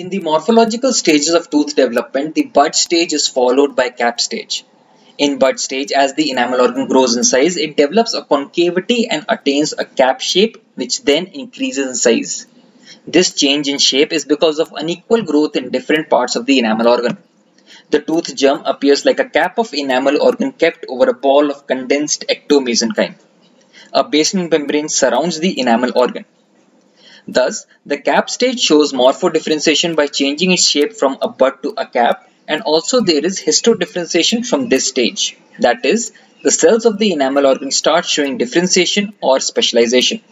In the morphological stages of tooth development, the bud stage is followed by cap stage. In bud stage, as the enamel organ grows in size, it develops a concavity and attains a cap shape which then increases in size. This change in shape is because of unequal growth in different parts of the enamel organ. The tooth germ appears like a cap of enamel organ kept over a ball of condensed ectomesenchyme. A basement membrane surrounds the enamel organ. Thus, the cap stage shows morphodifferentiation by changing its shape from a bud to a cap and also there is histodifferentiation from this stage. That is, the cells of the enamel organ start showing differentiation or specialization.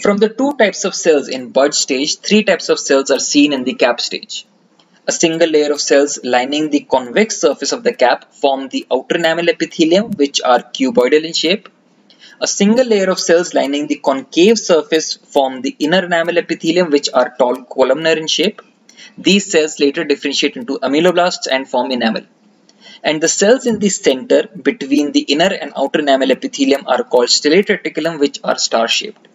From the two types of cells in bud stage, three types of cells are seen in the cap stage. A single layer of cells lining the convex surface of the cap form the outer enamel epithelium which are cuboidal in shape. A single layer of cells lining the concave surface form the inner enamel epithelium which are tall columnar in shape. These cells later differentiate into ameloblasts and form enamel. And the cells in the center between the inner and outer enamel epithelium are called stellate reticulum which are star shaped.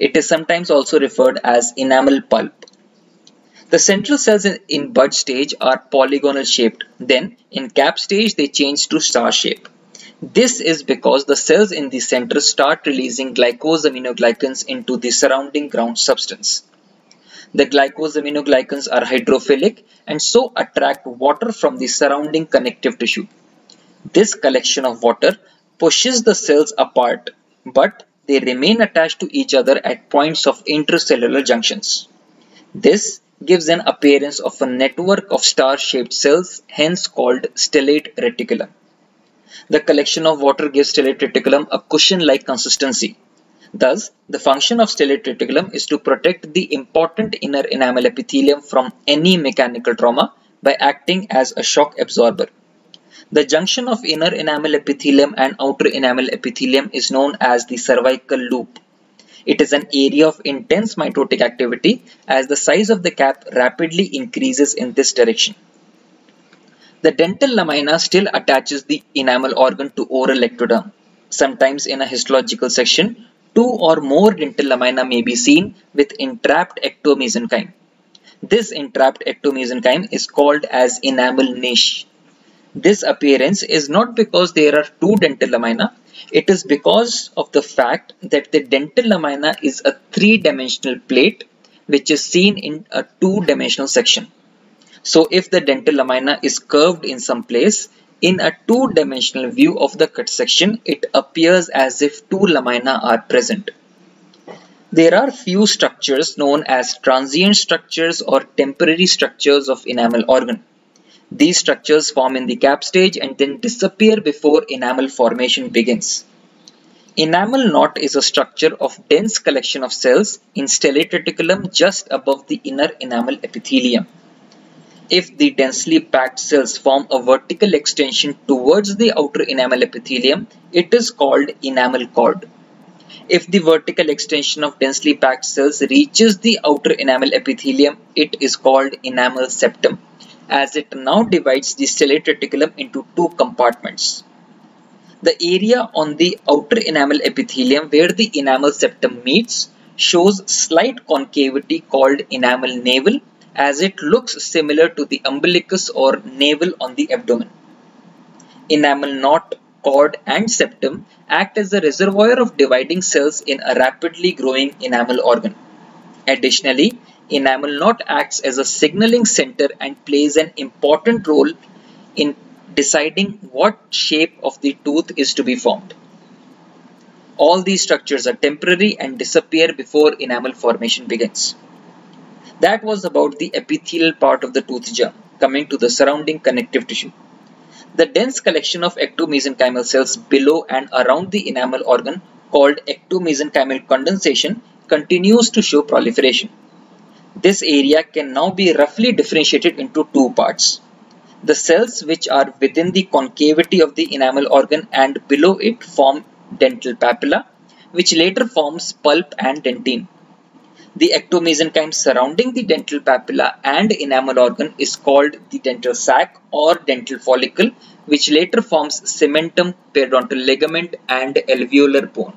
It is sometimes also referred as enamel pulp. The central cells in, in bud stage are polygonal shaped. Then in cap stage they change to star shape. This is because the cells in the center start releasing glycosaminoglycans into the surrounding ground substance. The glycosaminoglycans are hydrophilic and so attract water from the surrounding connective tissue. This collection of water pushes the cells apart, but they remain attached to each other at points of intracellular junctions. This gives an appearance of a network of star-shaped cells, hence called stellate reticulum. The collection of water gives stellate reticulum a cushion-like consistency. Thus, the function of stellate reticulum is to protect the important inner enamel epithelium from any mechanical trauma by acting as a shock absorber. The junction of inner enamel epithelium and outer enamel epithelium is known as the cervical loop. It is an area of intense mitotic activity as the size of the cap rapidly increases in this direction. The dental lamina still attaches the enamel organ to oral ectoderm. Sometimes in a histological section, two or more dental lamina may be seen with entrapped ectomesenchyme. This entrapped ectomesenchyme is called as enamel niche. This appearance is not because there are two dental lamina, it is because of the fact that the dental lamina is a three-dimensional plate which is seen in a two-dimensional section. So if the dental lamina is curved in some place, in a two-dimensional view of the cut section, it appears as if two lamina are present. There are few structures known as transient structures or temporary structures of enamel organ. These structures form in the cap stage and then disappear before enamel formation begins. Enamel knot is a structure of dense collection of cells in stellate reticulum just above the inner enamel epithelium. If the densely packed cells form a vertical extension towards the outer enamel epithelium, it is called enamel cord. If the vertical extension of densely packed cells reaches the outer enamel epithelium, it is called enamel septum, as it now divides the stellate reticulum into two compartments. The area on the outer enamel epithelium where the enamel septum meets shows slight concavity called enamel navel as it looks similar to the umbilicus or navel on the abdomen. Enamel knot, cord and septum act as a reservoir of dividing cells in a rapidly growing enamel organ. Additionally, enamel knot acts as a signaling center and plays an important role in deciding what shape of the tooth is to be formed. All these structures are temporary and disappear before enamel formation begins. That was about the epithelial part of the tooth germ, coming to the surrounding connective tissue. The dense collection of ectomesenchymal cells below and around the enamel organ called ectomesenchymal condensation continues to show proliferation. This area can now be roughly differentiated into two parts. The cells which are within the concavity of the enamel organ and below it form dental papilla, which later forms pulp and dentine. The ectomesenchyme surrounding the dental papilla and enamel organ is called the dental sac or dental follicle which later forms cementum, periodontal ligament and alveolar bone.